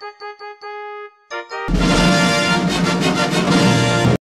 you